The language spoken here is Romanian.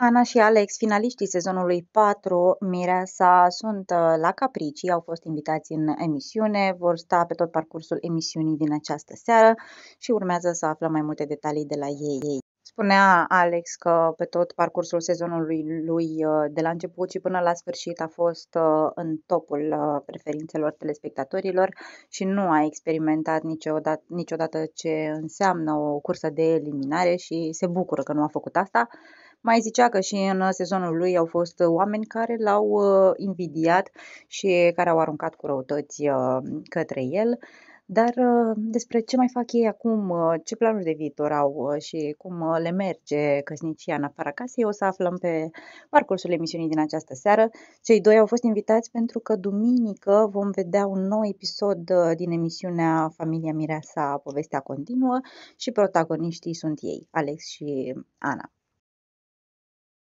Ana și Alex, finaliștii sezonului 4, Mireasa, sunt uh, la Capricii, au fost invitați în emisiune, vor sta pe tot parcursul emisiunii din această seară și urmează să aflăm mai multe detalii de la ei. Spunea Alex că pe tot parcursul sezonului lui uh, de la început și până la sfârșit a fost uh, în topul preferințelor telespectatorilor și nu a experimentat niciodată, niciodată ce înseamnă o cursă de eliminare și se bucură că nu a făcut asta. Mai zicea că și în sezonul lui au fost oameni care l-au uh, invidiat și care au aruncat cu răutăți uh, către el. Dar uh, despre ce mai fac ei acum, ce planuri de viitor au și cum le merge căsnicia în afara casei, o să aflăm pe parcursul emisiunii din această seară. Cei doi au fost invitați pentru că duminică vom vedea un nou episod din emisiunea Familia Mireasa, povestea continuă și protagoniștii sunt ei, Alex și Ana.